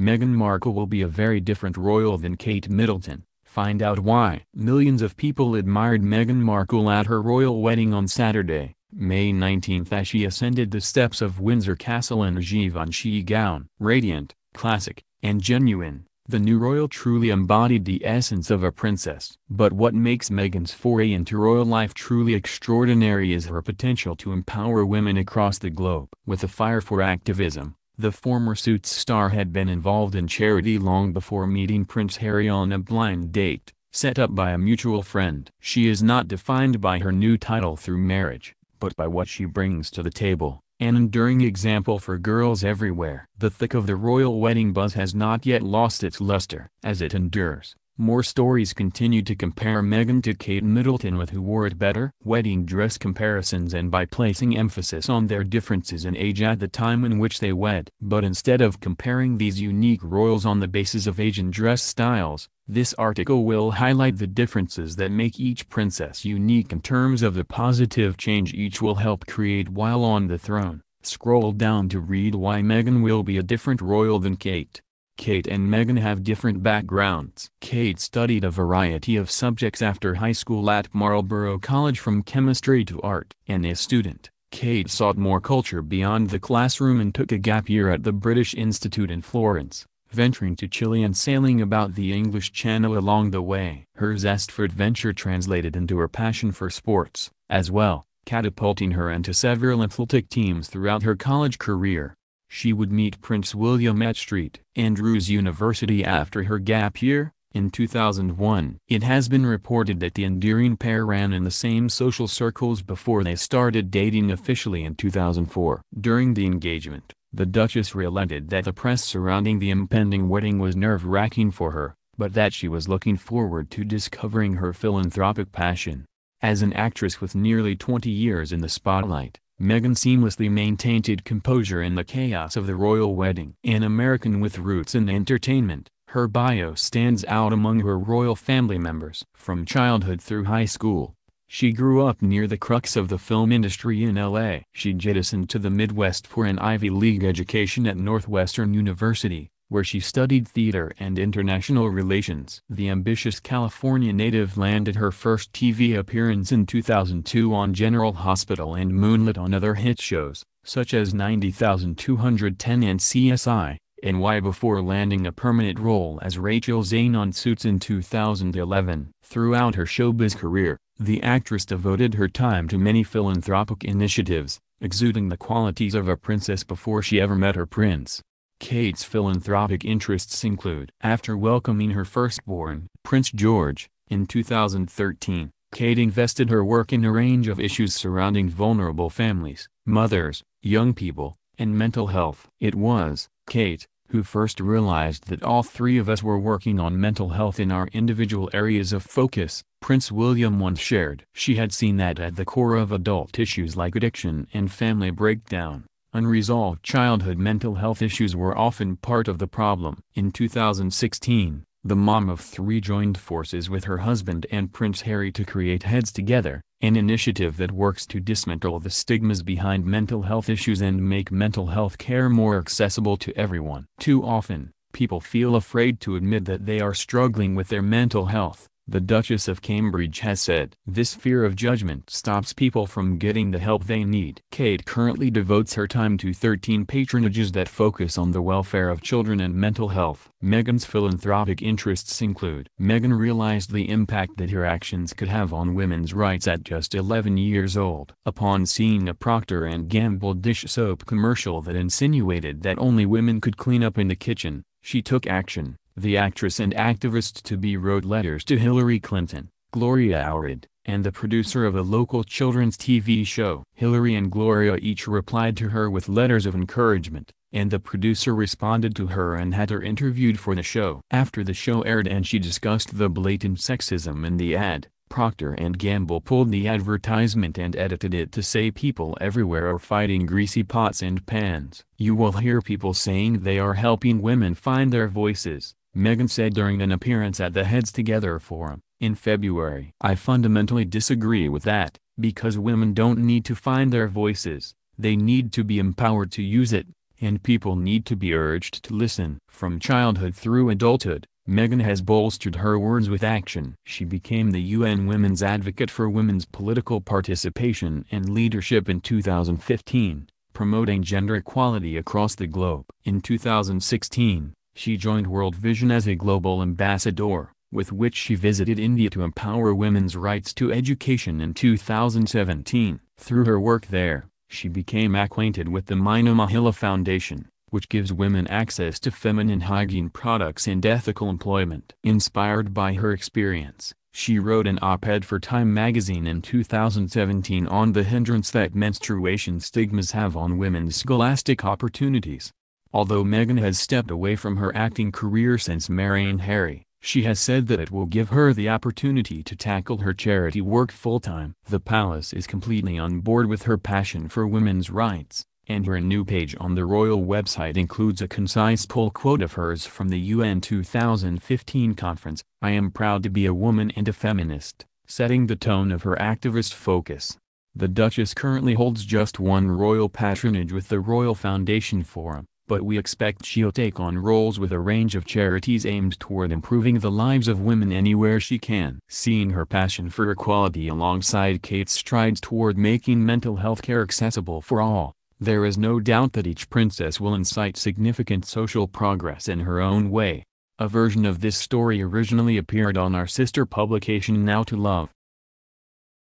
Meghan Markle will be a very different royal than Kate Middleton. Find out why. Millions of people admired Meghan Markle at her royal wedding on Saturday, May 19 as she ascended the steps of Windsor Castle in a Givenchy gown. Radiant, classic, and genuine, the new royal truly embodied the essence of a princess. But what makes Meghan's foray into royal life truly extraordinary is her potential to empower women across the globe. With a fire for activism, the former Suits star had been involved in charity long before meeting Prince Harry on a blind date, set up by a mutual friend. She is not defined by her new title through marriage, but by what she brings to the table, an enduring example for girls everywhere. The thick of the royal wedding buzz has not yet lost its luster. As it endures, more stories continue to compare Meghan to Kate Middleton with who wore it better. Wedding dress comparisons and by placing emphasis on their differences in age at the time in which they wed. But instead of comparing these unique royals on the basis of age and dress styles, this article will highlight the differences that make each princess unique in terms of the positive change each will help create while on the throne. Scroll down to read why Meghan will be a different royal than Kate. Kate and Meghan have different backgrounds. Kate studied a variety of subjects after high school at Marlborough College from chemistry to art. And as a student, Kate sought more culture beyond the classroom and took a gap year at the British Institute in Florence, venturing to Chile and sailing about the English Channel along the way. Her zest for adventure translated into her passion for sports, as well, catapulting her into several athletic teams throughout her college career. She would meet Prince William at St. Andrews University after her gap year, in 2001. It has been reported that the endearing pair ran in the same social circles before they started dating officially in 2004. During the engagement, the Duchess relented that the press surrounding the impending wedding was nerve-wracking for her, but that she was looking forward to discovering her philanthropic passion. As an actress with nearly 20 years in the spotlight, Meghan seamlessly maintained composure in the chaos of the royal wedding. An American with roots in entertainment, her bio stands out among her royal family members. From childhood through high school, she grew up near the crux of the film industry in L.A. She jettisoned to the Midwest for an Ivy League education at Northwestern University, where she studied theater and international relations. The ambitious California native landed her first TV appearance in 2002 on General Hospital and moonlit on other hit shows, such as 90210 and CSI, NY before landing a permanent role as Rachel Zane on Suits in 2011. Throughout her showbiz career, the actress devoted her time to many philanthropic initiatives, exuding the qualities of a princess before she ever met her prince. Kate's philanthropic interests include After welcoming her firstborn, Prince George, in 2013, Kate invested her work in a range of issues surrounding vulnerable families, mothers, young people, and mental health. It was, Kate, who first realized that all three of us were working on mental health in our individual areas of focus, Prince William once shared. She had seen that at the core of adult issues like addiction and family breakdown. Unresolved childhood mental health issues were often part of the problem. In 2016, the mom of three joined forces with her husband and Prince Harry to create Heads Together, an initiative that works to dismantle the stigmas behind mental health issues and make mental health care more accessible to everyone. Too often, people feel afraid to admit that they are struggling with their mental health the Duchess of Cambridge has said. This fear of judgment stops people from getting the help they need. Kate currently devotes her time to 13 patronages that focus on the welfare of children and mental health. Meghan's philanthropic interests include Meghan realized the impact that her actions could have on women's rights at just 11 years old. Upon seeing a Procter & Gamble dish soap commercial that insinuated that only women could clean up in the kitchen, she took action. The actress and activist to-be wrote letters to Hillary Clinton, Gloria Allred, and the producer of a local children's TV show. Hillary and Gloria each replied to her with letters of encouragement, and the producer responded to her and had her interviewed for the show. After the show aired and she discussed the blatant sexism in the ad, Procter & Gamble pulled the advertisement and edited it to say people everywhere are fighting greasy pots and pans. You will hear people saying they are helping women find their voices, Meghan said during an appearance at the Heads Together Forum, in February. I fundamentally disagree with that, because women don't need to find their voices, they need to be empowered to use it, and people need to be urged to listen. From childhood through adulthood, Meghan has bolstered her words with action. She became the UN Women's Advocate for women's political participation and leadership in 2015, promoting gender equality across the globe. In 2016, she joined World Vision as a global ambassador, with which she visited India to empower women's rights to education in 2017. Through her work there, she became acquainted with the Meena Mahila Foundation, which gives women access to feminine hygiene products and ethical employment. Inspired by her experience, she wrote an op-ed for Time magazine in 2017 on the hindrance that menstruation stigmas have on women's scholastic opportunities. Although Meghan has stepped away from her acting career since marrying Harry, she has said that it will give her the opportunity to tackle her charity work full-time. The palace is completely on board with her passion for women's rights, and her new page on the royal website includes a concise pull quote of hers from the UN 2015 conference, I am proud to be a woman and a feminist, setting the tone of her activist focus. The Duchess currently holds just one royal patronage with the Royal Foundation Forum, but we expect she'll take on roles with a range of charities aimed toward improving the lives of women anywhere she can. Seeing her passion for equality alongside Kate's strides toward making mental health care accessible for all, there is no doubt that each princess will incite significant social progress in her own way. A version of this story originally appeared on our sister publication Now to Love.